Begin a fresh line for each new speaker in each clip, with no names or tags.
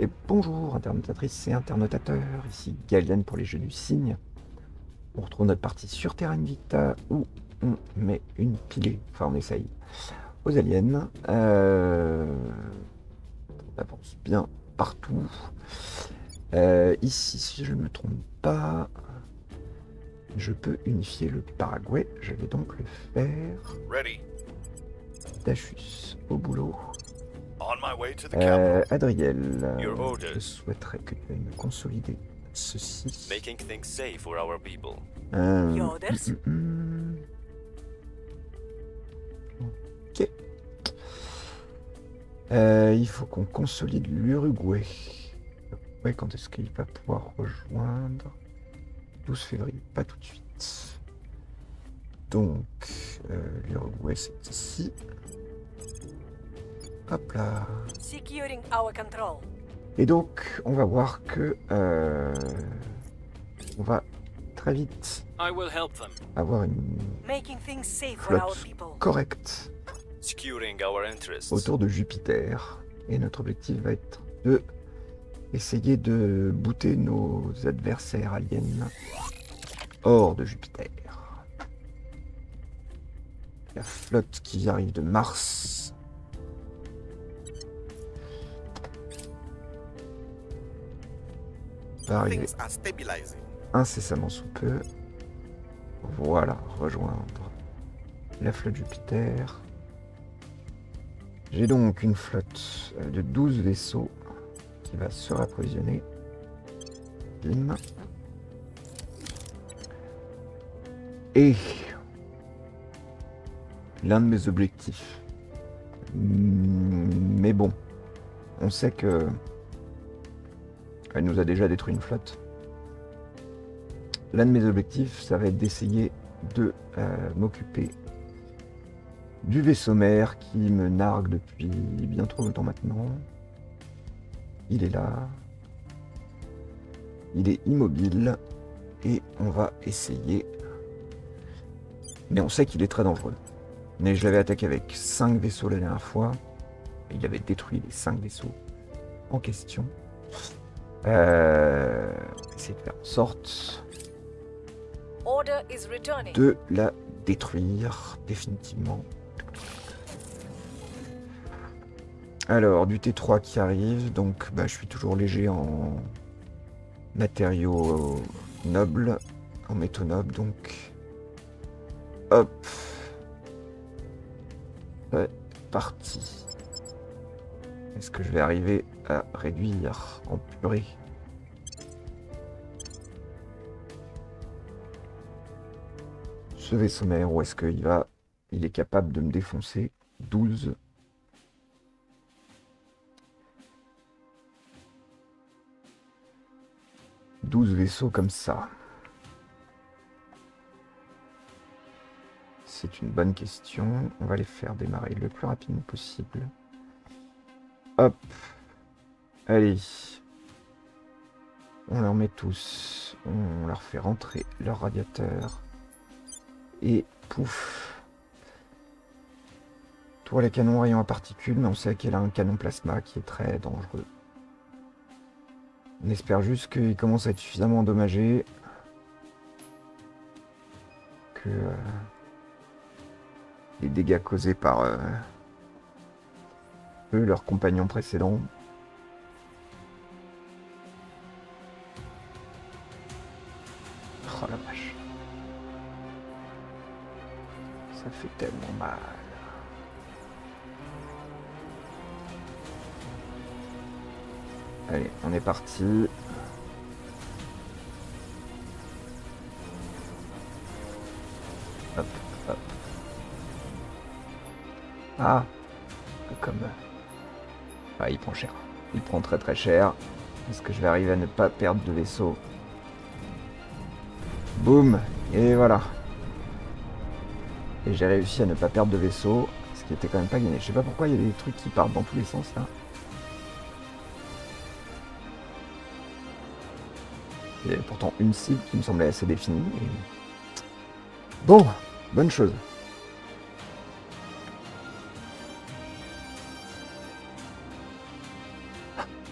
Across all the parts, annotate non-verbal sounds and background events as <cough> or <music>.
Et bonjour internautatrices et internautateurs, ici Galienne pour les Jeux du Cygne. On retrouve notre partie sur Terra Invicta où on met une pilée, enfin on essaye, aux aliens. Euh, on avance bien partout. Euh, ici, si je ne me trompe pas, je peux unifier le Paraguay. Je vais donc le faire.
Ready.
Dachus, au boulot. Euh. Adriel, euh, je souhaiterais que tu ailles me consolider ceci.
Making things safe for our people.
Euh,
Your orders?
Ok. Euh, il faut qu'on consolide l'Uruguay. Ouais, quand est-ce qu'il va pouvoir rejoindre? 12 février, pas tout de suite. Donc, euh, l'Uruguay, c'est ici. Hop là.
Securing our control.
Et donc, on va voir que euh, on va très vite
I will help them.
avoir une
Making things safe for our
flotte
people.
correcte
Securing our interests.
autour de Jupiter. Et notre objectif va être de essayer de booter nos adversaires aliens hors de Jupiter. La flotte qui arrive de Mars. Va arriver incessamment sous peu. Voilà, rejoindre la flotte Jupiter. J'ai donc une flotte euh, de 12 vaisseaux qui va se rapprovisionner. Bim. Et l'un de mes objectifs. Mm, Mais bon, on sait que elle nous a déjà détruit une flotte. L'un de mes objectifs, ça va être d'essayer de euh, m'occuper du vaisseau mère qui me nargue depuis bien trop longtemps maintenant. Il est là. Il est immobile. Et on va essayer. Mais on sait qu'il est très dangereux. Mais je l'avais attaqué avec 5 vaisseaux la dernière fois. Il avait détruit les 5 vaisseaux en question. Euh, essayer de faire en sorte
Order is returning.
de la détruire définitivement. Alors, du T3 qui arrive, donc bah, je suis toujours léger en matériaux nobles, en métaux nobles, donc hop, c'est parti. Est-ce que je vais arriver à réduire? En purée. Ce vaisseau mère ou est-ce qu'il va? Il est capable de me défoncer. 12 12 vaisseaux comme ça. C'est une bonne question. On va les faire démarrer le plus rapidement possible. Hop allez on leur met tous on leur fait rentrer leur radiateur et pouf. Toi les canons rayons à particules, mais on sait qu'elle a un canon plasma qui est très dangereux. On espère juste qu'il commence à être suffisamment endommagé. Que euh, les dégâts causés par euh, eux, leurs compagnons précédents, Fait tellement mal. Allez, on est parti. Hop, hop. Ah, comme... Ah, il prend cher. Il prend très très cher. Est-ce que je vais arriver à ne pas perdre de vaisseau? Boum Et voilà. Et j'ai réussi à ne pas perdre de vaisseau, ce qui était quand même pas gagné. Je sais pas pourquoi il y a des trucs qui partent dans tous les sens là. Il y avait pourtant une cible qui me semblait assez définie. Bon, bonne chose.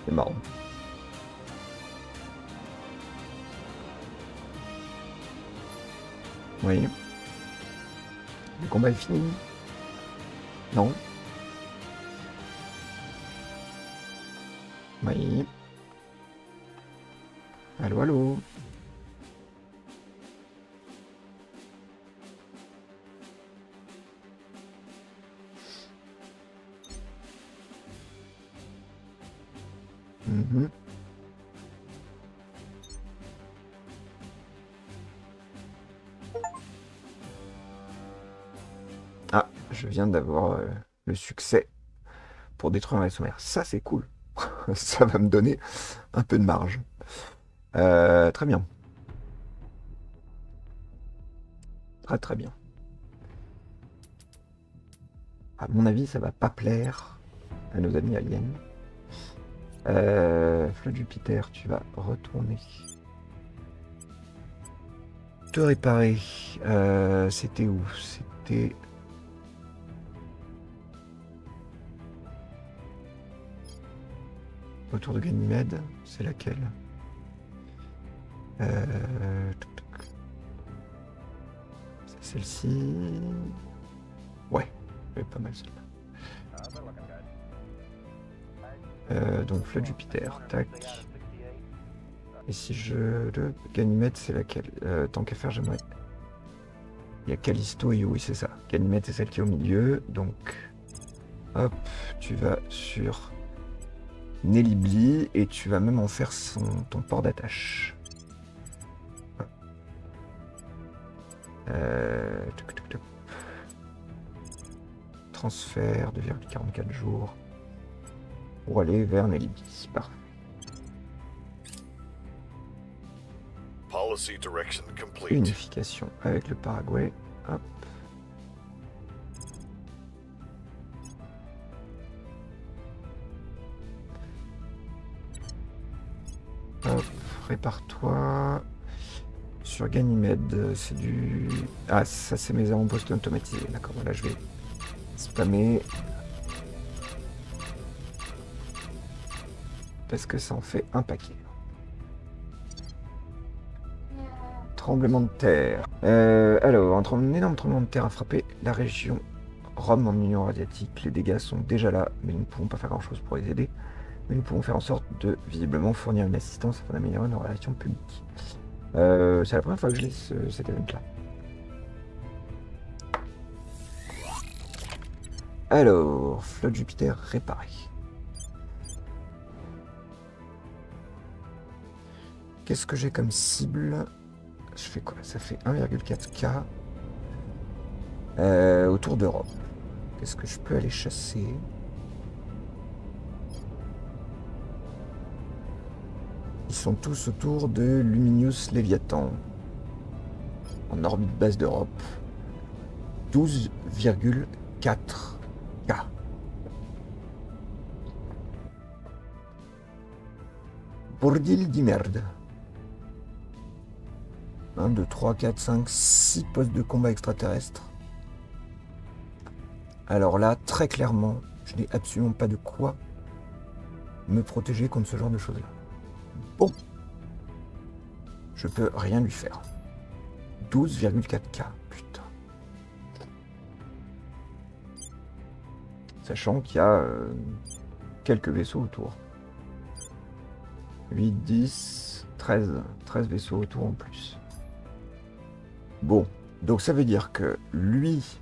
C'est marrant. Oui. Le combat est fini. Non. Oui. Allô, allô. Mhm. Je viens d'avoir euh, le succès pour détruire un sommaire. Ça, c'est cool. <laughs> Ça va me donner un peu de marge. Euh, très bien. Très très bien. À mon avis, ça va pas plaire à nos amis aliens. Euh, Jupiter, tu vas retourner. Te réparer. Euh, C'était où? C'était. Autour de Ganymède, c'est laquelle euh... C'est celle-ci. Ouais, elle est pas mal celle-là. Euh, donc Flotte Jupiter, tac. Et si je le Ganymède, c'est laquelle Euh, Tant qu'à faire, j'aimerais. Il y a Callisto et oui, c'est ça. Ganymède, c'est celle qui est au milieu. Donc, hop, tu vas sur Nelibli et tu vas même en faire son, ton port d'attache. Euh. Transfert de 2,44 jours pour aller vers Nelibli. Parfait. Unification avec le Paraguay. Hop. Hop, répare-toi. Sur Ganymède, c'est du... Ah, ça c'est mes avant-postes automatisés. D'accord, voilà, je vais spammer. Parce que ça en fait un paquet. Tremblement de terre. Euh, alors, un, un énorme tremblement de terre a frappé la région Rome en Union asiatique. Les dégâts sont déjà là, mais nous ne pouvons pas faire grand-chose pour les aider. Mais nous pouvons faire en sorte de, visiblement, fournir une assistance afin d'améliorer nos relations publiques. Euh, C'est la première fois que je lis ce- cet event-là. Alors, flotte Jupiter réparée. Qu'est-ce que j'ai comme cible? Je fais quoi? Ça fait 1,4K euh, autour d'Europe. Qu'est-ce que je peux aller chasser? Sont tous autour de Luminius Léviathan. En orbite basse d'Europe. 12,4K. Bordil di merde. 1, 2, 3, 4, 5, 6 postes de combat extraterrestres. Alors là, très clairement, je n'ai absolument pas de quoi me protéger contre ce genre de choses-là. Bon. Je peux rien lui faire. 12,4K, putain. Sachant qu'il y a euh, quelques vaisseaux autour. 8, 10, 13. 13 vaisseaux autour en plus. Bon, donc ça veut dire que lui,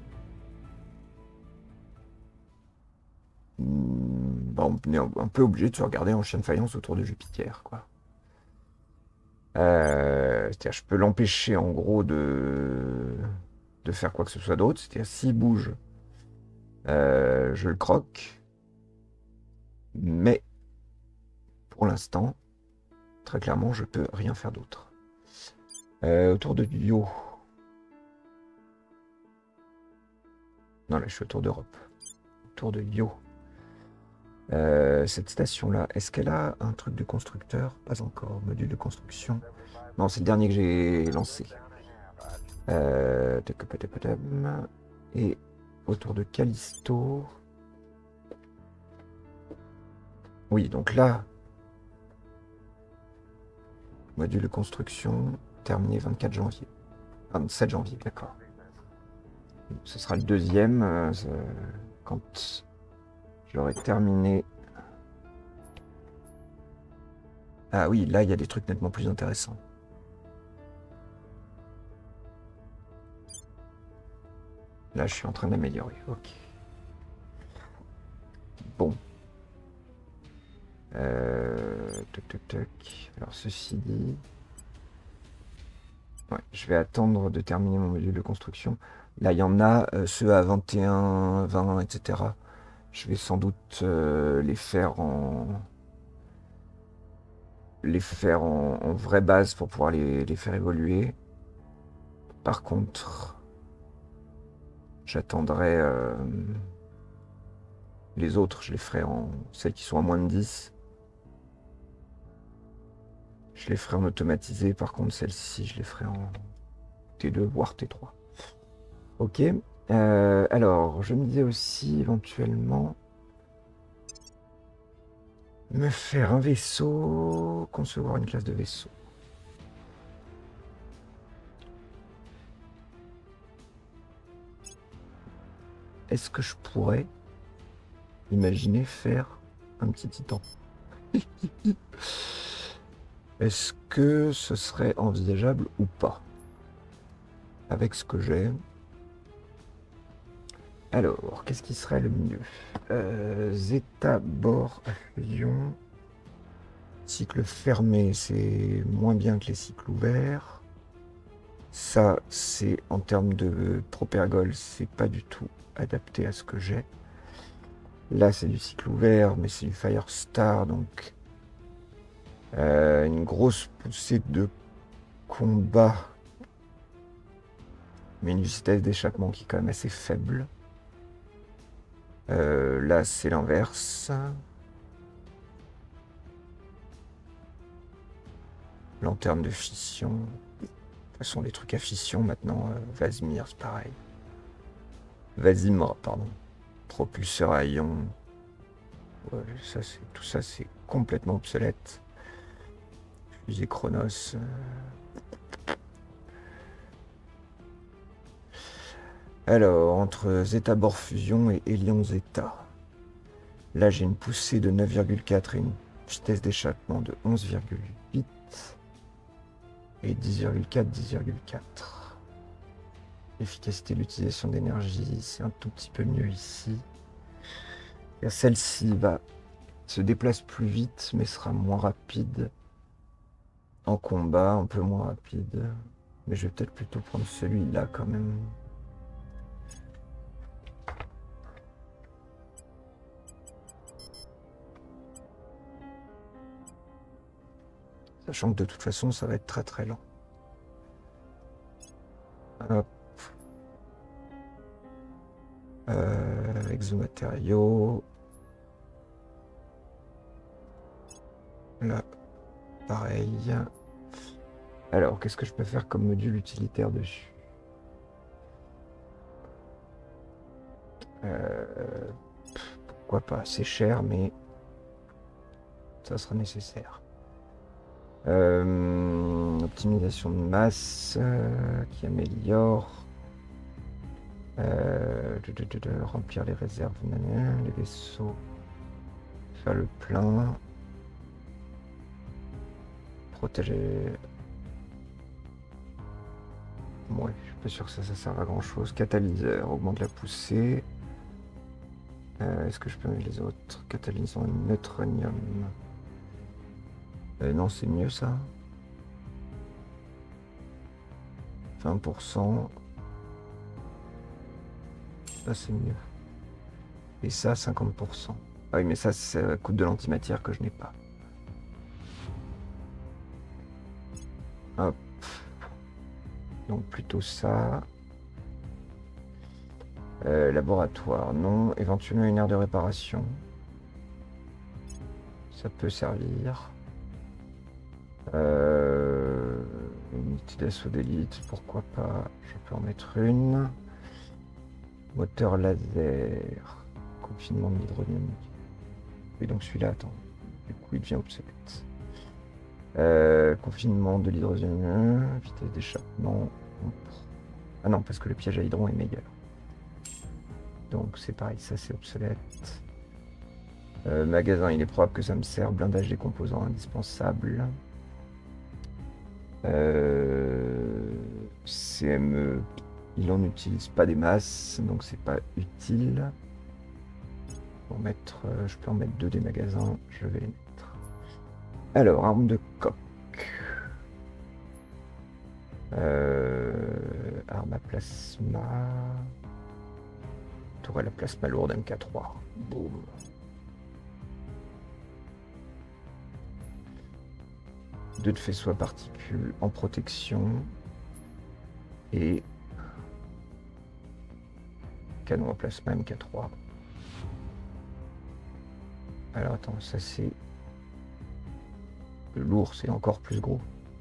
hmm, bah, on est un peu obligé de se regarder en chien de faïence autour de Jupiter, quoi. Euh, c'est-à-dire, je peux l'empêcher en gros de, de faire quoi que ce soit d'autre. C'est-à-dire, s'il bouge, euh, je le croque. Mais pour l'instant, très clairement, je peux rien faire d'autre. Euh, autour de Yo. Non, là, je suis autour d'Europe. Autour de Yo. Euh, cette station-là, est-ce qu'elle a un truc de constructeur? Pas encore. Module de construction? Non, c'est le dernier que j'ai lancé. Euh. Et autour de Callisto. Oui, donc là, Module de construction terminé 24 janvier. 27 janvier, d'accord. Ce sera le deuxième euh, ce- quand j'aurai terminé. Ah oui, là il y a des trucs nettement plus intéressants. Là je suis en train d'améliorer, ok. Bon. Euh, toc, toc, toc. Alors ceci dit, ouais, je vais attendre de terminer mon module de construction. Là, il y en a euh, ceux à 21, 20, etc. Je vais sans doute euh, les faire en les faire en, vraie base pour pouvoir les, les faire évoluer. Par contre, j'attendrai euh, les autres, je les ferai en celles qui sont à moins de 10. Je les ferai en automatisé, par contre celles-ci, je les ferai en T2, voire T3. Ok. Euh, alors, je me disais aussi éventuellement me faire un vaisseau, concevoir une classe de vaisseau. Est-ce que je pourrais imaginer faire un petit titan? <laughs> Est-ce que ce serait envisageable ou pas? Avec ce que j'ai. Alors, qu'est-ce qui serait le mieux? Euh, Zeta, bord, fusion. Cycle fermé, c'est moins bien que les cycles ouverts. Ça, c'est en termes de propergol, c'est pas du tout adapté à ce que j'ai. Là, c'est du cycle ouvert, mais c'est du Firestar, donc euh, une grosse poussée de combat, mais une vitesse d'échappement qui est quand même assez faible. Euh, là, c'est l'inverse. Lanterne de fission. De toute façon, les trucs à fission maintenant, euh, Vasimir, c'est pareil. Vasimra, pardon. Propulseur à ion. Ça, tout ça, c'est complètement obsolète. Fusée Chronos. euh. Alors, entre Zeta Bord Fusion et Hélion Zeta. Là, j'ai une poussée de 9,4 et une vitesse d'échappement de 11,8 et 10,4, 10,4. L'efficacité de l'utilisation d'énergie, c'est un tout petit peu mieux ici. Celle-ci va se déplace plus vite, mais sera moins rapide en combat, un peu moins rapide. Mais je vais peut-être plutôt prendre celui-là quand même. Sachant que de toute façon, ça va être très très lent. Hop. Euh. Là, pareil. Alors, qu'est-ce que je peux faire comme module utilitaire dessus? Euh, Pourquoi pas C'est cher, mais ça sera nécessaire. Euh, optimisation de masse euh, qui améliore. Euh, de, remplir les réserves, les vaisseaux. Faire le plein. Protéger. Ouais, je suis pas sûr que ça, ça serve à grand chose. Catalyseur, augmente la poussée. Est-ce que je peux mettre les autres? Catalysant neutronium. Euh, non, c'est mieux ça. 20%. Ça, c'est mieux. Et ça, 50%. Ah oui, mais ça, ça coûte de l'antimatière que je n'ai pas. Hop. Donc plutôt ça. Euh, laboratoire, non. Éventuellement une aire de réparation. Ça peut servir. Euh, unité d'assaut d'élite, pourquoi pas. Je peux en mettre une. Moteur laser. Confinement de l'hydronium. Et donc celui-là, attends. Du coup, il devient obsolète. Euh, confinement de l'hydrogène, vitesse d'échappement. Ah non, parce que le piège à hydron est meilleur. Donc c'est pareil, ça c'est obsolète. Euh, magasin, il est probable que ça me sert. Blindage des composants indispensables. Euh, CME, il en utilise pas des masses, donc c'est pas utile. Pour mettre, euh, je peux en mettre deux des magasins, je vais les mettre. Alors, arme de coq. Euh, arme à plasma. Tourelle à plasma lourde MK3. Boum. Deux de faisceaux à particules en protection. Et canon à plasma MK3. Alors attends, ça c'est... Lourd, c'est encore plus gros.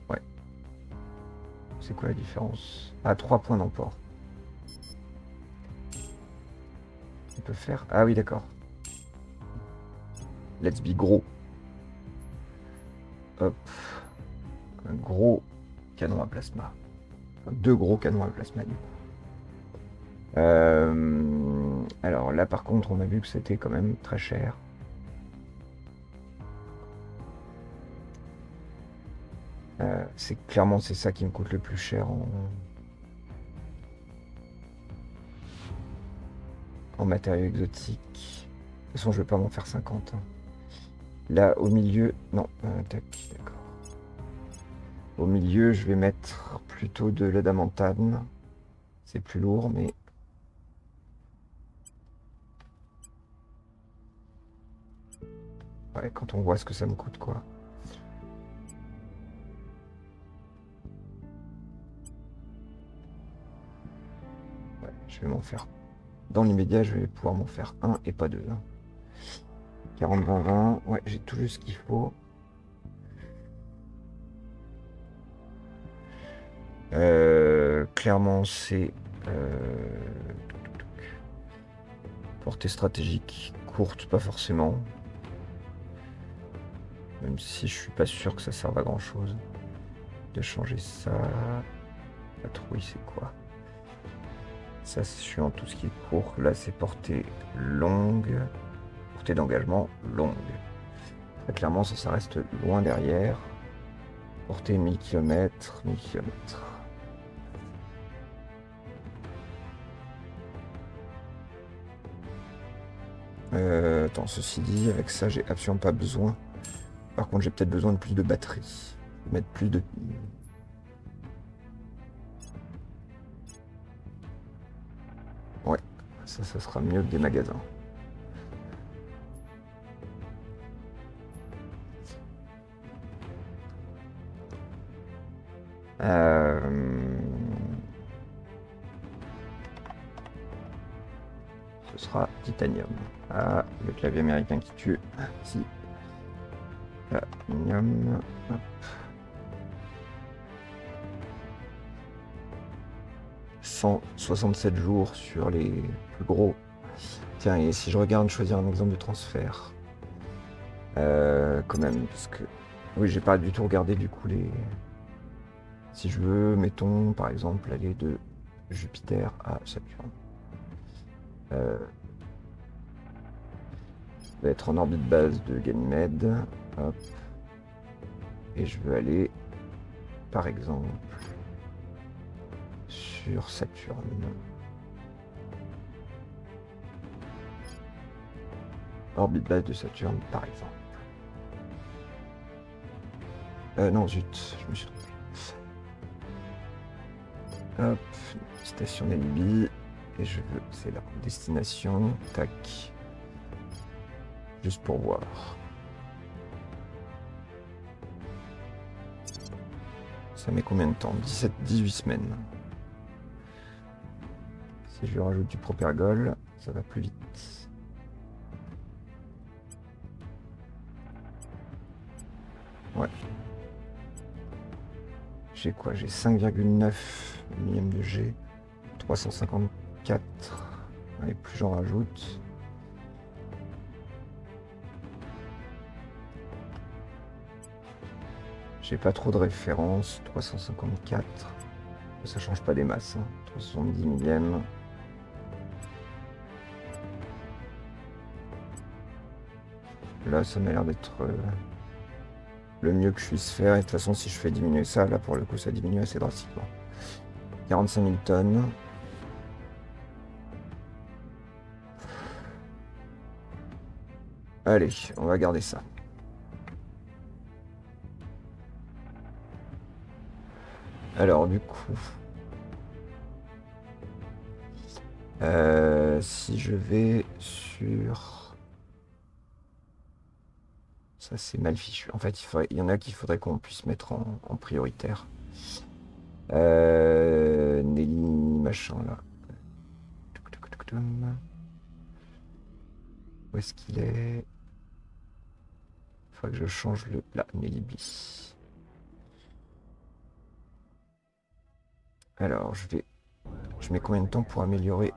Ouais. C'est quoi la différence? Ah, 3 points d'emport. On peut faire... Ah oui, d'accord. Let's be gros. Hop. Un gros canon à plasma. Deux gros canons à plasma. Euh, alors là, par contre, on a vu que c'était quand même très cher. Euh, c'est clairement c'est ça qui me coûte le plus cher en, en matériaux exotiques. De toute façon, je vais pas m'en faire 50. hein. Là, au milieu, non, euh, tac, d'accord. Au milieu, je vais mettre plutôt de l'adamantane. C'est plus lourd, mais ouais, quand on voit ce que ça me coûte, quoi. Ouais, je vais m'en faire. Dans l'immédiat, je vais pouvoir m'en faire un et pas deux. hein. 40, 20, 20. Ouais, j'ai tout juste ce qu'il faut. Euh, clairement, c'est euh, portée stratégique courte, pas forcément. Même si je suis pas sûr que ça serve à grand chose de changer ça. Patrouille, c'est quoi? Ça, suis en tout ce qui est court. Là, c'est portée longue. Portée d'engagement longue. Clairement, ça, ça reste loin derrière. Portée 1000 km, 1000 km. Euh, attends, ceci dit, avec ça, j'ai absolument pas besoin. Par contre, j'ai peut-être besoin de plus de batterie. Mettre plus de. Ouais, ça, ça sera mieux que des magasins. Euh, Ce sera titanium. Ah, le clavier américain qui tue. Si. Titanium. Hop. « 167 jours sur les plus gros. Tiens, et si je regarde choisir un exemple de transfert, euh, quand même, parce que oui, j'ai pas du tout regardé du coup les. Si je veux, mettons par exemple aller de Jupiter à Saturne. Euh, je vais être en orbite base de Ganymède. Hop. Et je veux aller, par exemple, sur Saturne. Orbite base de Saturne, par exemple. Euh, non, zut, je me suis trompé. Hop, station d'ennemi. Et je veux, c'est la destination. Tac. Juste pour voir. Ça met combien de temps? 17, 18 semaines. Si je rajoute du propergol, ça va plus vite. Ouais. J'ai quoi? J'ai 5,9 millième de G. 354. Allez, plus j'en rajoute. J'ai pas trop de références. 354. Ça change pas des masses. Hein. 370 millième. Là, ça m'a l'air d'être euh, le mieux que je puisse faire. Et de toute façon, si je fais diminuer ça, là, pour le coup, ça diminue assez drastiquement. 45 000 tonnes. Allez, on va garder ça. Alors, du coup... euh, si je vais sur... Ça, c'est mal fichu. En fait, il, y en a qu'il faudrait qu'on puisse mettre en, en prioritaire. Euh, Nelly, machin, là. Où est-ce qu'il est? Que je change le... Nelly Bliss. Alors, je vais... Je mets combien de temps pour améliorer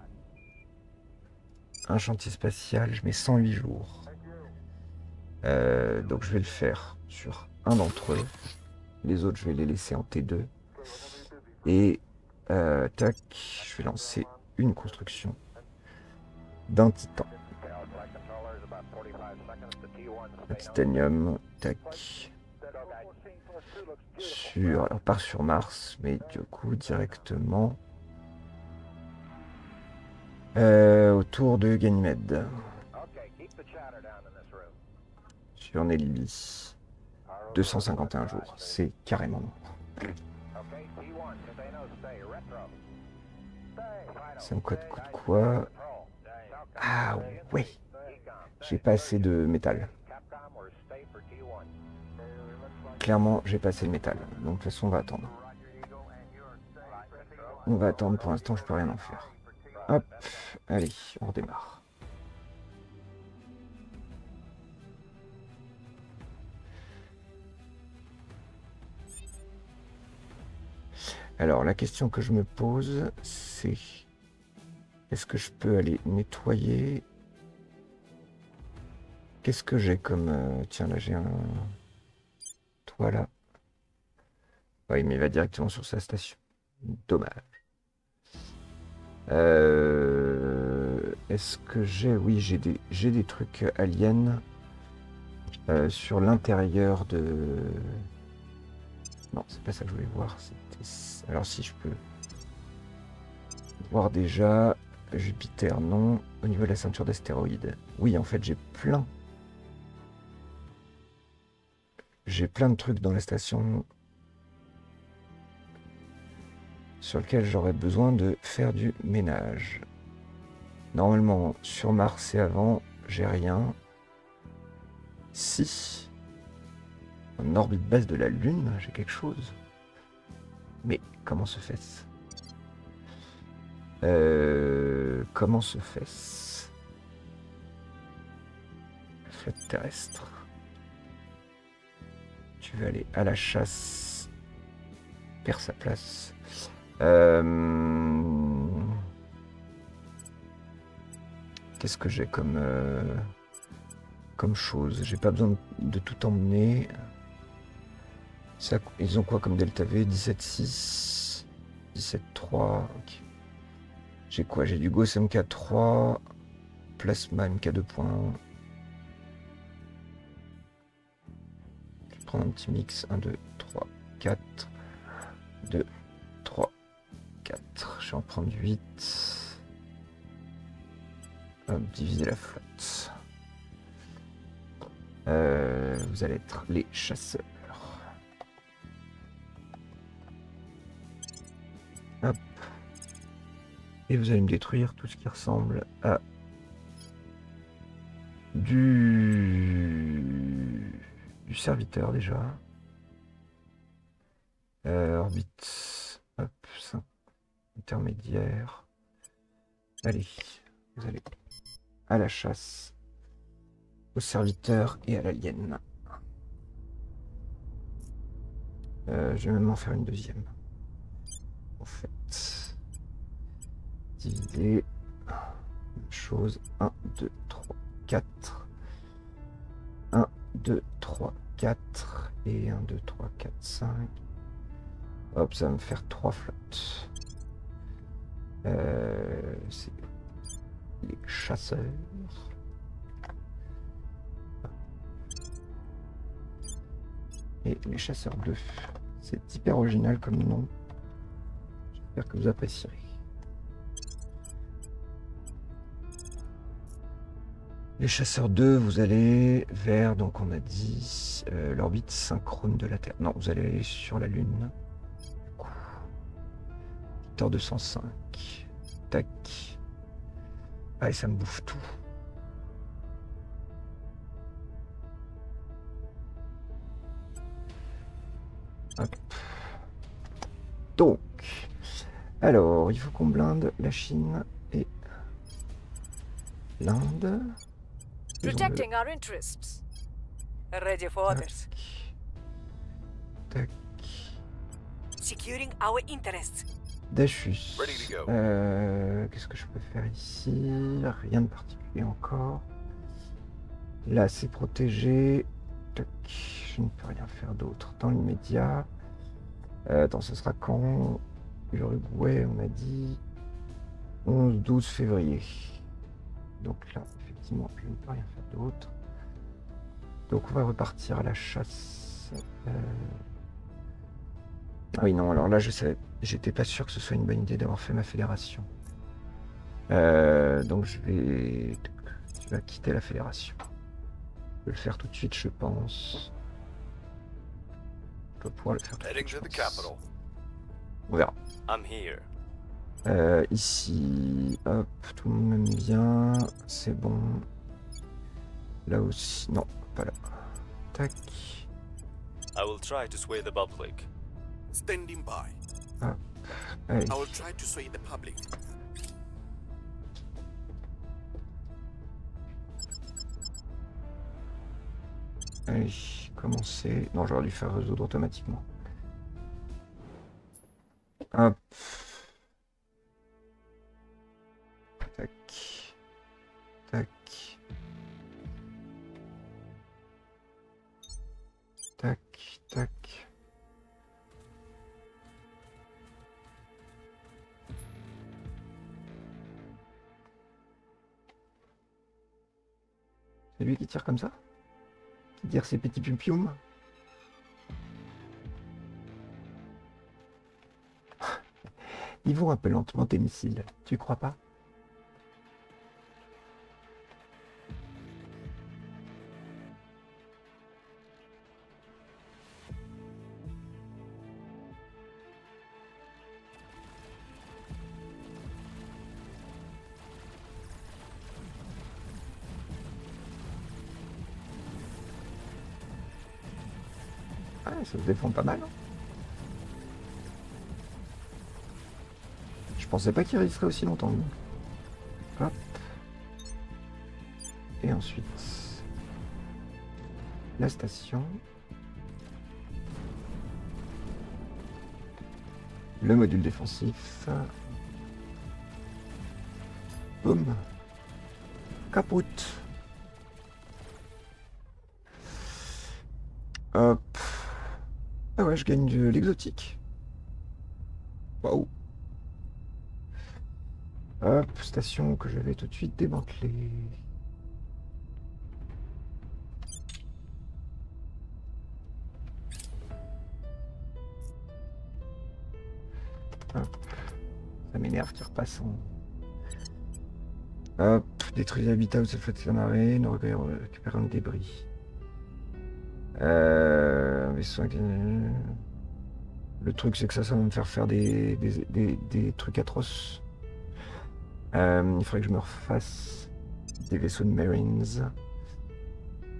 un chantier spatial? Je mets 108 jours. Euh, donc je vais le faire sur un d'entre eux. Les autres, je vais les laisser en T2. Et euh, tac, je vais lancer une construction d'un titan. Titanium, tac. Sur, alors part sur Mars, mais du coup directement euh, autour de Ganymède. Sur Nelly. 251 jours, c'est carrément non. Ça me coûte coup de quoi? Ah ouais J'ai pas assez de métal. Clairement, j'ai pas assez de métal. Donc de toute façon, on va attendre. On va attendre. Pour l'instant, je peux rien en faire. Hop, allez, on redémarre. Alors, la question que je me pose, c'est est-ce que je peux aller nettoyer Qu'est-ce que j'ai comme... euh, Tiens, là, j'ai un... Toi, là. Oui, mais il va directement sur sa station. Dommage. Euh, Est-ce que j'ai... Oui, j'ai des... des trucs aliens euh, sur l'intérieur de... Non, c'est pas ça que je voulais voir. Alors si je peux voir déjà Jupiter, non. Au niveau de la ceinture d'astéroïdes. Oui, en fait, j'ai plein. J'ai plein de trucs dans la station sur lequel j'aurais besoin de faire du ménage. Normalement, sur Mars et avant, j'ai rien. Si, en orbite basse de la Lune, j'ai quelque chose. Mais comment se fait-ce? Euh, Comment se fait-ce? Flotte terrestre tu veux aller à la chasse, perd sa place. Euh, qu'est-ce que j'ai comme, euh, comme chose? J'ai pas besoin de tout emmener. Ils ont quoi comme delta V? 17,6, 17,3. Okay. J'ai quoi? J'ai du Gossem K3, Plasma MK2.1. 30 mix. 1, 2, 3, 4. 2, 3, 4. Je vais en prendre 8. Hop, diviser la flotte. Euh, vous allez être les chasseurs. Hop. Et vous allez me détruire tout ce qui ressemble à du serviteur déjà. Euh, orbite. Intermédiaire. Allez, vous allez à la chasse, au serviteur et à l'alien. Euh, je vais même en faire une deuxième en fait. Diviser. Chose. 1, 2, 3, 4. 1, 2, 3, 4 et 1, 2, 3, 4, 5. Hop, ça va me faire 3 flottes. Euh, c'est les chasseurs. Et les chasseurs 2. C'est hyper original comme nom. J'espère que vous apprécierez. Les chasseurs 2, vous allez vers, donc on a dit, euh, l'orbite synchrone de la Terre. Non, vous allez sur la Lune. Victor 205. Tac. Ah, et ça me bouffe tout. Hop. Donc, alors, il faut qu'on blinde la Chine et l'Inde.
Protecting our interests. Ready for orders.
Tac.
Securing our interests.
Dachus.
Ready to go.
Euh, Qu'est-ce que je peux faire ici? Rien de particulier encore. Là, c'est protégé. Tac. Je ne peux rien faire d'autre dans l'immédiat. Euh, attends, ce sera quand? Uruguay, on a dit 11-12 février. Donc là, effectivement, je ne peux rien faire d'autre. Donc on va repartir à la chasse. Euh, Ah oui, non, alors là, je savais, j'étais pas sûr que ce soit une bonne idée d'avoir fait ma fédération. Euh, donc je vais. Tu vas quitter la fédération. Je vais le faire tout de suite, je pense. Je dois pouvoir le faire tout de suite. je pense. On verra.
I'm here.
Euh, ici, hop, tout le monde m'aime bien, c'est bon. Là aussi, non, pas là. Tac.
I will try to sway the public.
Standing by.
Allez,
I will try to sway the public.
allez, commencer. Non, j'aurais dû faire résoudre automatiquement. Hop. Tac. Tac. Tac, tac. C'est lui qui tire comme ça? Qui tire ses petits pum Ils vont un peu lentement tes missiles, tu crois pas? Se défend pas mal. Je pensais pas qu'il resterait aussi longtemps. Et ensuite, la station. Le module défensif. Boum. Capote. Hop. Ouais, je gagne de l'exotique. Waouh. Hop, station que je vais tout de suite démanteler. Hop. Ça m'énerve qu'il repasse en... Hop, détruire l'habitat où se flotte la marée, nous récupérons le débris. Euh, avec- Le truc, c'est que ça, ça va me faire faire des, des, des- des trucs atroces. Euh, il faudrait que je me refasse des vaisseaux de Marines.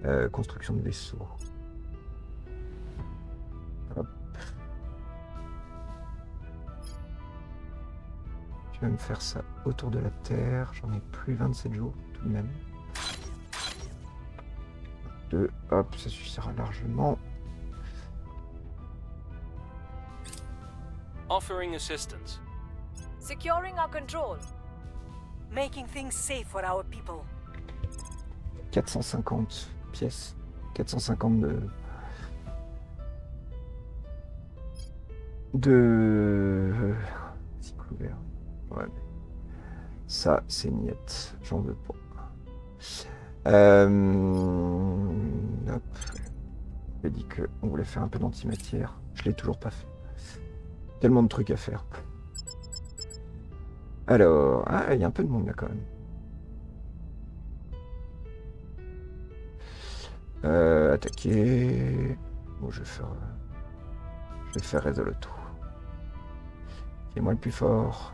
Euh, construction de vaisseaux. Hop. Je vais me faire ça autour de la Terre. J'en ai plus 27 jours tout de même. 2. Hop, ça suffira largement.
Offering assistance.
Securing our control. Making things safe for our people.
450 pièces. 450 de... De... Cycle ouvert. Ouais. Ça, c'est niette. J'en veux pas. Euh... J'ai dit qu'on voulait faire un peu d'antimatière. Je l'ai toujours pas fait. Tellement de trucs à faire. Alors, ah, il y a un peu de monde là quand même. Euh, attaquer. Bon, je vais faire. Je vais faire Resoluto. Qui est moi le plus fort.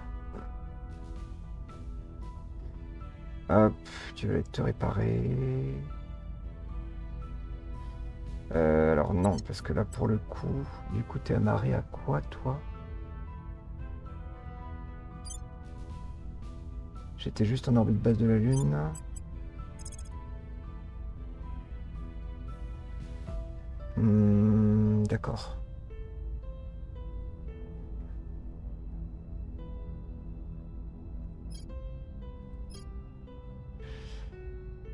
Hop, tu vas te réparer. Euh, alors non, parce que là pour le coup, du coup t'es amarré à quoi toi J'étais juste en orbite basse de la Lune. Hmm, D'accord.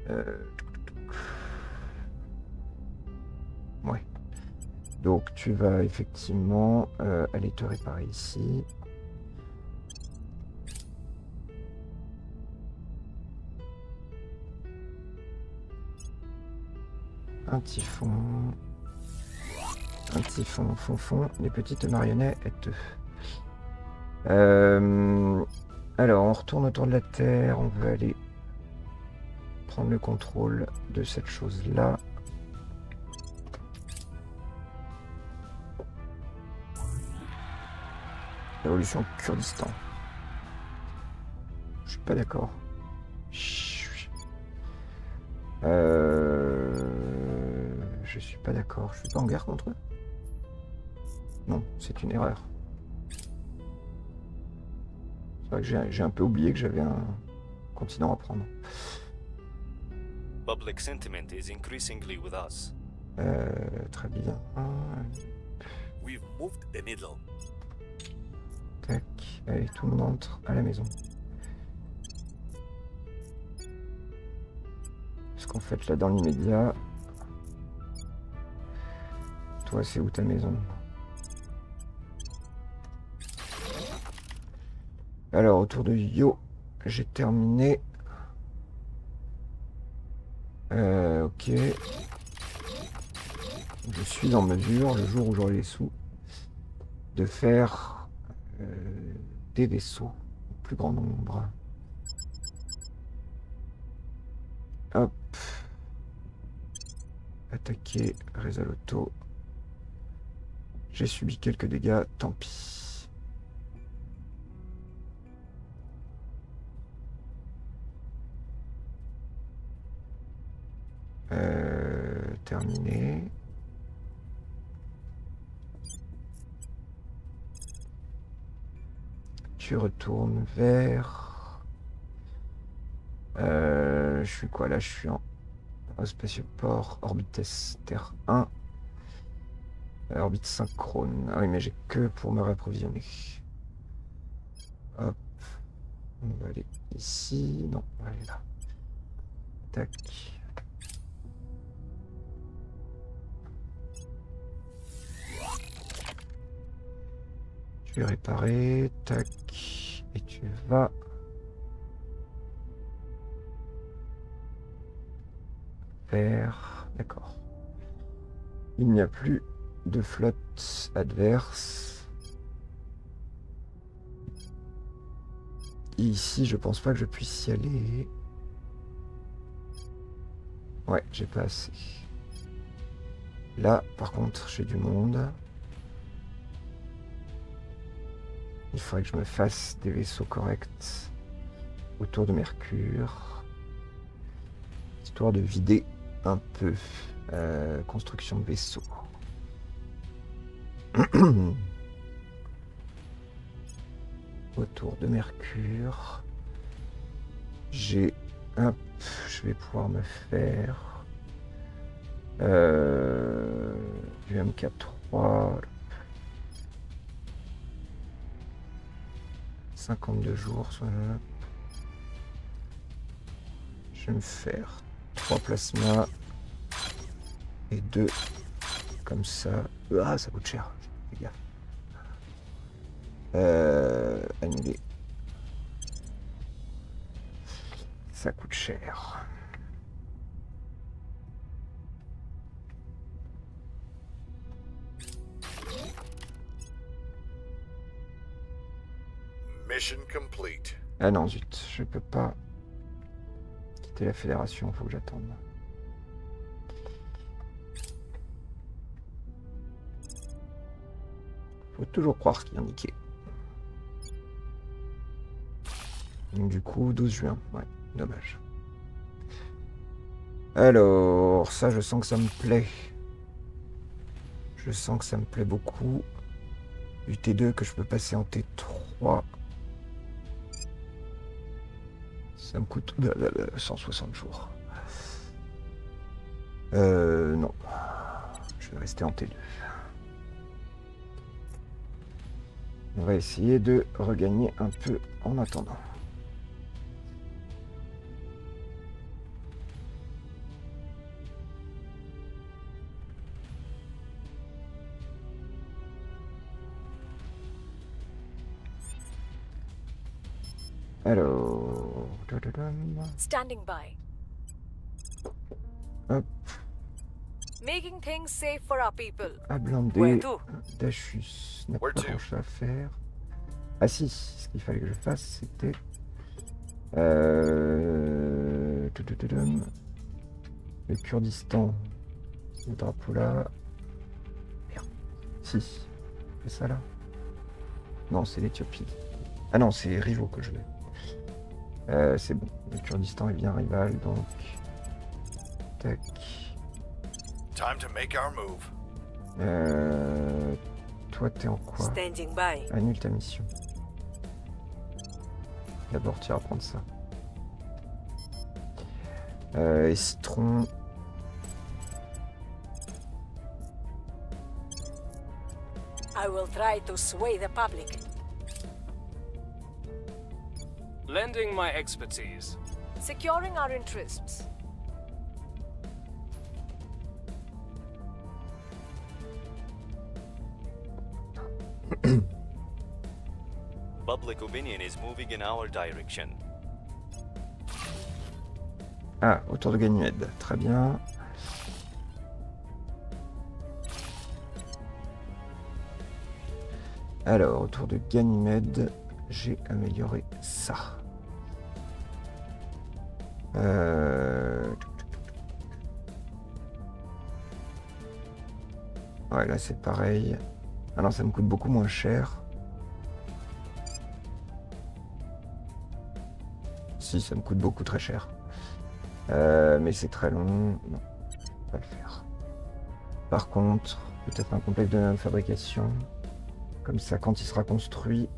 Euh, Donc tu vas effectivement euh, aller te réparer ici. Un typhon. Un typhon, fond, fond. Les petites marionnettes. Euh, alors, on retourne autour de la Terre. On veut aller prendre le contrôle de cette chose-là. Révolution Kurdistan. Je suis pas d'accord. Euh... Je suis pas d'accord. Je suis pas en guerre contre eux. Non, c'est une erreur. C'est vrai que j'ai un peu oublié que j'avais un continent à prendre.
Public sentiment is increasingly with us.
Euh, très bien.
We've moved the needle.
Allez, tout le monde entre à la maison. Parce qu'en fait, là, dans l'immédiat... Toi, c'est où ta maison? Alors, autour de Yo, j'ai terminé. Euh, ok. Je suis en mesure, le jour où j'aurai les sous, de faire des vaisseaux au plus grand nombre. Hop. Attaquer Resaloto. J'ai subi quelques dégâts, tant pis. Euh, terminé. Tu retournes vers. Euh, je suis quoi là? Je suis en spatioport Orbites Terre 1. Euh, orbite synchrone. Ah oui, mais j'ai que pour me réapprovisionner. Hop. On va aller ici. Non, on va aller là. Tac. Réparé. Tac. Et tu vas. Vers. D'accord. Il n'y a plus de flotte adverse. Ici, je pense pas que je puisse y aller. Ouais, j'ai pas assez. Là, par contre, j'ai du monde. Il faudrait que je me fasse des vaisseaux corrects autour de Mercure. Histoire de vider un peu euh, construction de vaisseaux. <clears throat> autour de Mercure. J'ai Hop, je vais pouvoir me faire euh, du MK3. 52 jours. Je vais me faire 3 plasmas et 2 comme ça. Ah, ça coûte cher. Fais gaffe. Euh, annuler. Ça coûte cher. Ah non, zut, je peux pas quitter la fédération, faut que j'attende. Faut toujours croire ce qui est indiqué. Donc, du coup, 12 juin, ouais, dommage. Alors, ça, je sens que ça me plaît. Je sens que ça me plaît beaucoup. Du T2 que je peux passer en T3. Ça me coûte 160 jours. Euh, non. Je vais rester en T2. On va essayer de regagner un peu en attendant. Alors...
Standing by.
Hop,
Making things safe for our people.
à blinder.
Where to?
Dachus n'a pas grand chose à faire. Ah si, ce qu'il fallait que je fasse, c'était... Euh... Le Kurdistan. Le drapeau là. Merde. Si. C'est ça là Non, c'est l'Éthiopie. Ah non, c'est Rivo que je veux. Euh, c'est bon. Le Kurdistan est bien rival, donc... Tac.
Time to make our move.
Euh... Toi, t'es en quoi
Standing by.
Annule ta mission. D'abord, tu vas prendre ça. Euh, et citron.
I will try to sway the public.
Lending my expertise.
Securing our interests. <coughs>
Public opinion is moving in our direction.
Ah, autour de Ganymède. Très bien. Alors, autour de Ganymède, j'ai amélioré ça. Euh... Ouais, là c'est pareil. Ah non, ça me coûte beaucoup moins cher. Si, ça me coûte beaucoup très cher. Euh, mais c'est très long. Non, pas le faire. Par contre, peut-être un complexe de fabrication. Comme ça, quand il sera construit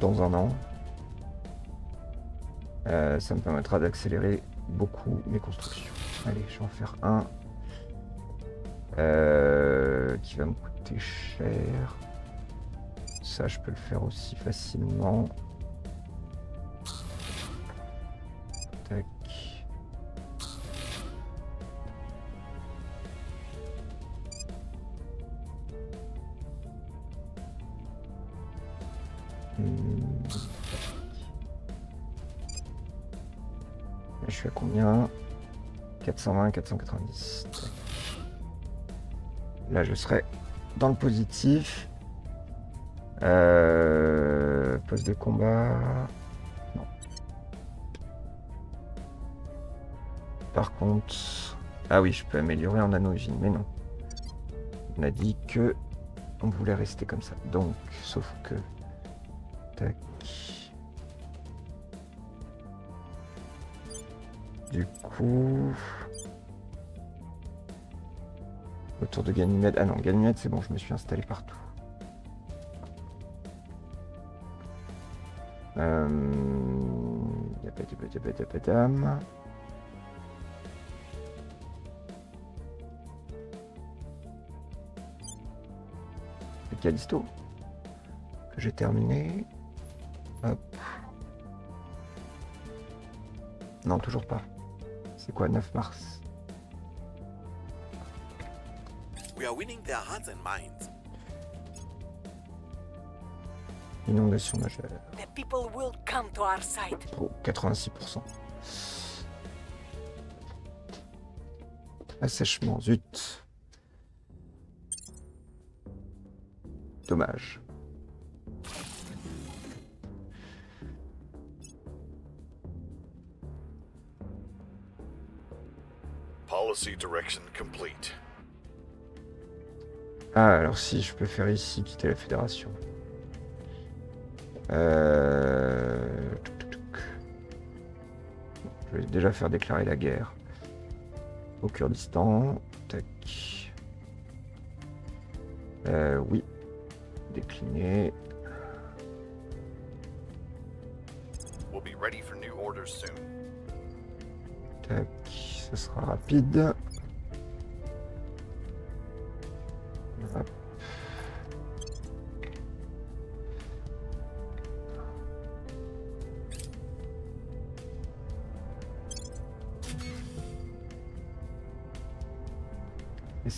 dans un an, euh, ça me permettra d'accélérer beaucoup mes constructions. Allez, je vais en faire un euh, qui va me coûter cher. Ça, je peux le faire aussi facilement. 420, 490. Tac. Là, je serai dans le positif. Euh, poste de combat. Non. Par contre. Ah oui, je peux améliorer en analogie, mais non. On a dit que on voulait rester comme ça. Donc, sauf que. Tac. Du coup. De Ganymède. Ah non, Ganymède, c'est bon, je me suis installé partout. Euh... C'est Callisto que j'ai terminé. Non, toujours pas. C'est quoi, 9 mars?
Winning their hearts and minds.
Inondation majeure.
The people will come to our side.
Pour 86%. Assèchement, zut. Dommage.
Policy direction complete.
Ah, alors si, je peux faire ici, quitter la fédération. Euh... Je vais déjà faire déclarer la guerre au Kurdistan. Tac. Euh, oui. Décliner.
We'll be ready for new orders soon.
Tac. Ce sera rapide.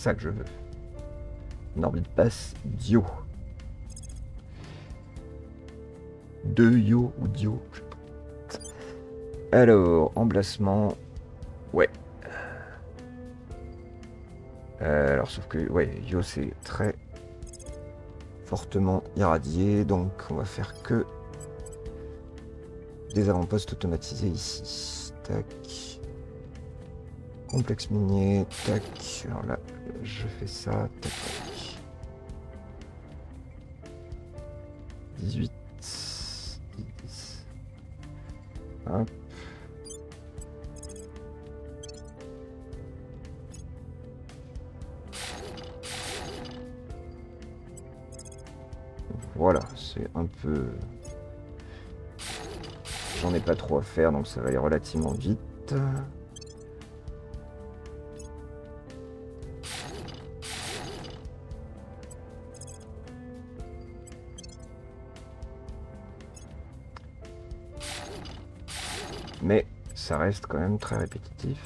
Ça que je veux. Une orbite passe Dio. Deux Yo ou Dio. Alors, emplacement. Ouais. Euh, alors, sauf que, ouais, Yo, c'est très fortement irradié, donc on va faire que des avant-postes automatisés ici. Tac. Complexe minier, tac. Alors là, je fais ça, tac, tac. 18. 10. Hop. Voilà, c'est un peu... J'en ai pas trop à faire, donc ça va aller relativement vite. Ça reste quand même très répétitif,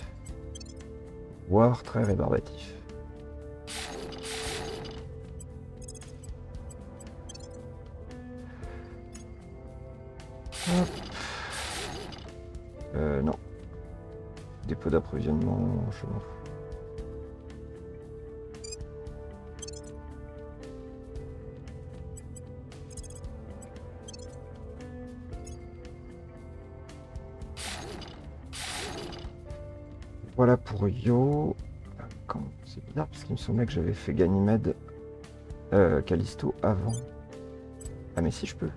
voire très rébarbatif. Euh, non. Dépôt d'approvisionnement, je m'en fous. C'est bizarre parce qu'il me semblait que j'avais fait Ganymède euh, Callisto avant. Ah mais si je peux.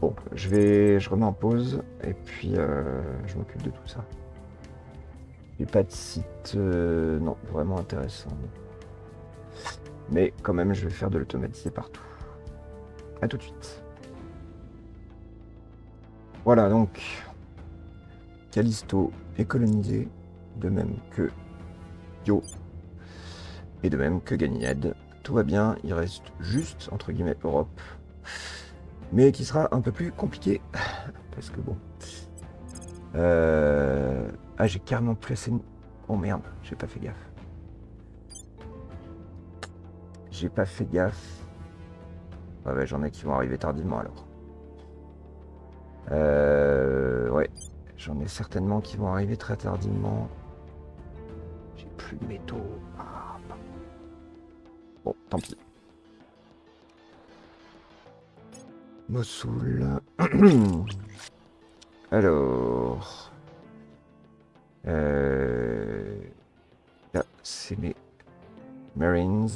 Bon, je vais, je remets en pause et puis euh, je m'occupe de tout ça. J'ai pas de site, euh, non, vraiment intéressant. Mais quand même, je vais faire de l'automatisé partout. À tout de suite. Voilà donc, Callisto est colonisé, de même que Yo, et de même que Ganymède. Tout va bien, il reste juste entre guillemets Europe mais qui sera un peu plus compliqué. <laughs> Parce que bon. Euh... Ah, j'ai carrément placé. Oh merde, j'ai pas fait gaffe. J'ai pas fait gaffe. Ah j'en ai qui vont arriver tardivement alors. Euh... Ouais, j'en ai certainement qui vont arriver très tardivement. Plus de métaux. Ah, bon, tant pis. Mossoul. <clears throat> Alors. Euh, Là, c'est mes Marines.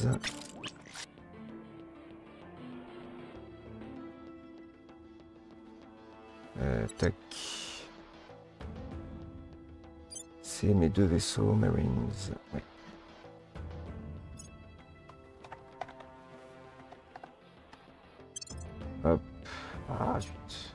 Euh. Mes deux vaisseaux Marines. Hop. Ah, zut.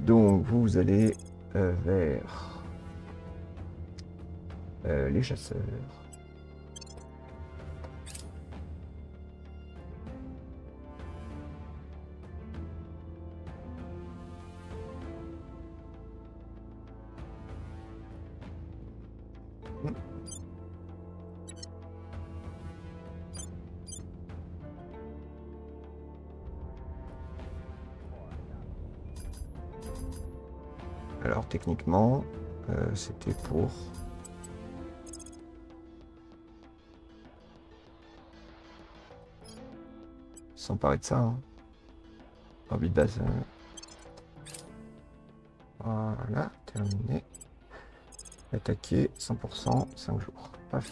Donc, vous, vous allez euh, vers euh, les chasseurs. Alors techniquement, euh, c'était pour... S'emparer de ça. Hein. Orbit base. euh. Voilà, terminé. Attaquer 100%, 5 jours. Paf.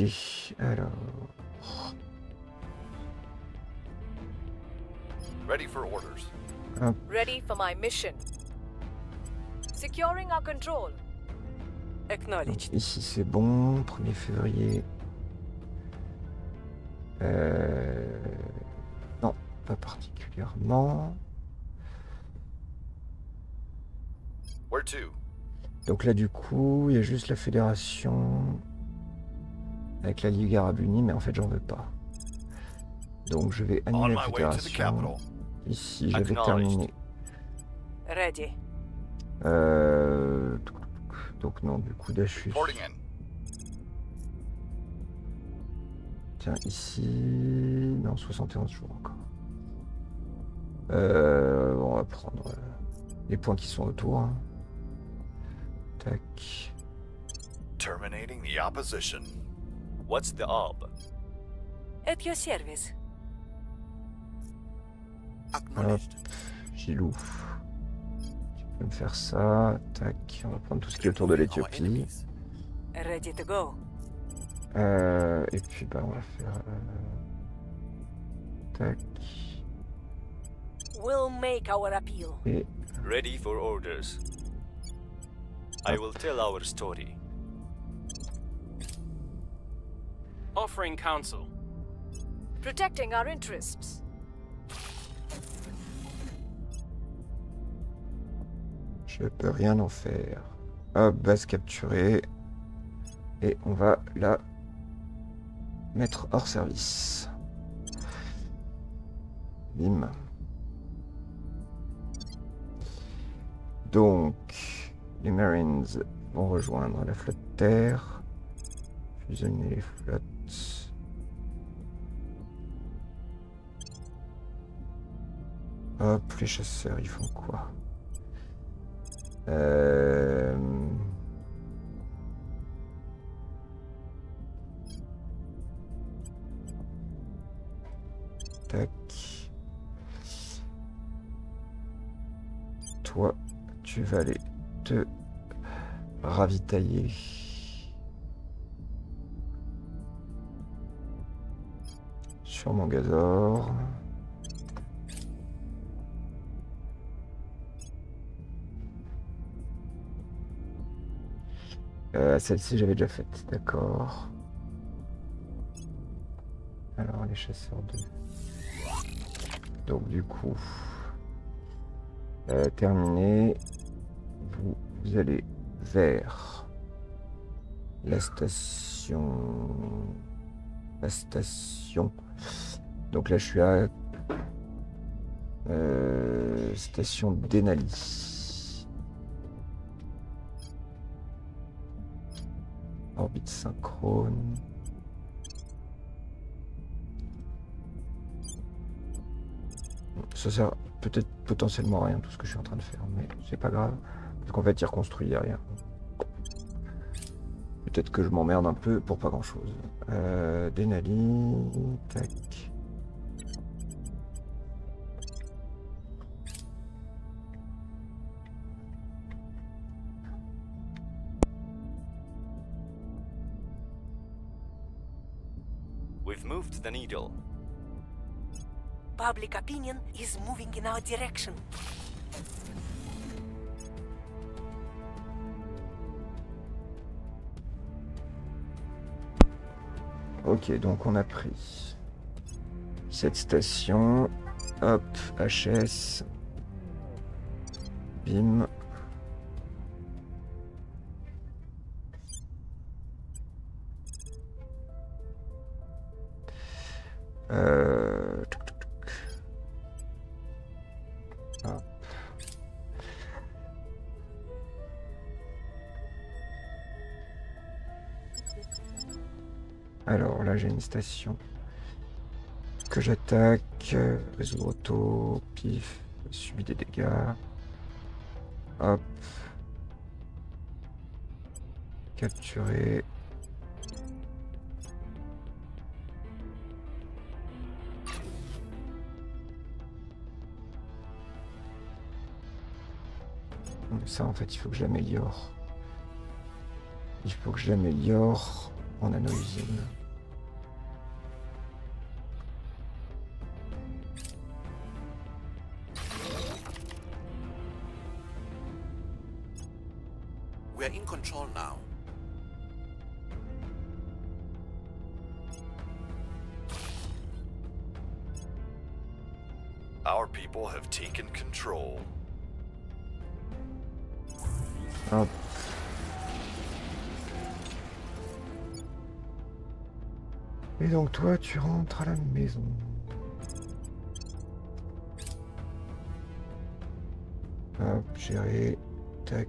Ok, alors...
Ready for orders.
Ready for my mission. Securing our control. Acknowledged.
Donc ici c'est bon, 1er février. Euh... Non, pas particulièrement.
Where to?
Donc là du coup, il y a juste la fédération avec la Ligue arabe unie, mais en fait j'en veux pas. Donc je vais
On
annuler la
my way to the
fédération.
capital.
Ici j'avais terminé.
Ready.
Euh... Donc non, du coup Dachus. Tiens, ici... Non, 71 jours encore. Euh, on va prendre euh, les points qui sont autour. hein. Tac.
Terminating the opposition.
What's the ob?
At your service.
Hop, Gilou. Tu peux me faire ça. Tac. On va prendre tout ce qui est autour de l'Éthiopie.
Ready to go.
Euh, et puis, bah, on va faire. euh, Tac.
We'll make our appeal.
Et
Ready for orders. I will tell our story.
Offering counsel.
Protecting our interests.
je peux rien en faire. Hop, base capturée. Et on va la mettre hors service. Bim. Donc, les Marines vont rejoindre la flotte terre. Fusionner les flottes. Hop, les chasseurs, ils font quoi Euh, Tac. Toi, tu vas aller te ravitailler. Sur mon gazor. Euh, Celle-ci, j'avais déjà faite, d'accord. Alors, les chasseurs de. Donc, du coup, euh, terminé. Vous, vous allez vers la station. La station. Donc là, je suis à. euh, station Denali. Orbite synchrone. Ça sert peut-être potentiellement à rien tout ce que je suis en train de faire, mais c'est pas grave. Parce qu'en fait, il reconstruit derrière. Peut-être que je m'emmerde un peu pour pas grand chose. Euh, Denali. Tac.
Moving in our direction.
Ok, donc on a pris cette station. Hop, HS. Bim. Euh... j'ai une station que j'attaque. Résoudre auto, pif, subit des dégâts. Hop. Capturer. Ça, en fait, il faut que je l'améliore. Il faut que je l'améliore en nano-usine. À la maison. Hop, gérer. Tac.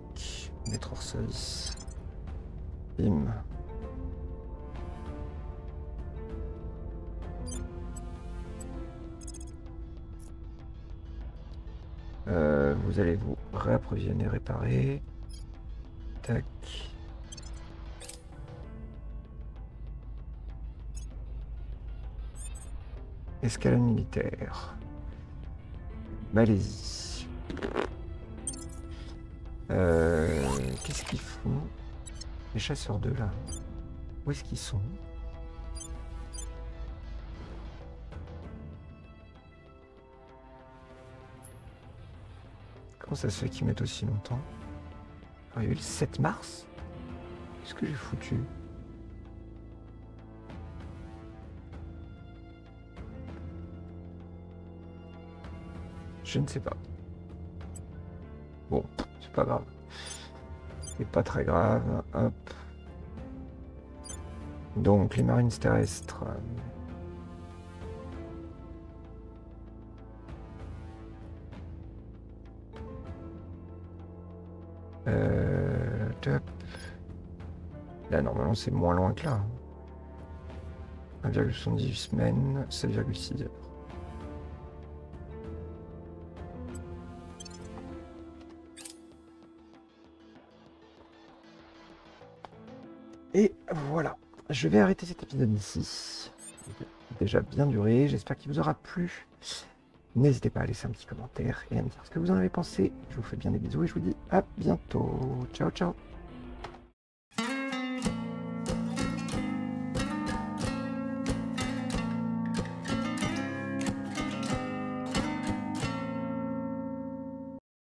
Mettre hors service. Bim. Euh, vous allez vous réapprovisionner, réparer. Escalade militaire. Malaisie. Euh, Qu'est-ce qu'ils font? Les chasseurs de là. Où est-ce qu'ils sont? Comment ça se fait qu'ils mettent aussi longtemps? Ah, Il y a eu le 7 mars? Qu'est-ce que j'ai foutu? Je ne sais pas. Bon, c'est pas grave. C'est pas très grave. Hop. Donc, les marines terrestres. Euh, top. Là, normalement, c'est moins loin que là. 1,78 semaines, 7,6 heures. Je vais arrêter cet épisode ici. Déjà bien duré, j'espère qu'il vous aura plu. N'hésitez pas à laisser un petit commentaire et à me dire ce que vous en avez pensé. Je vous fais bien des bisous et je vous dis à bientôt. Ciao ciao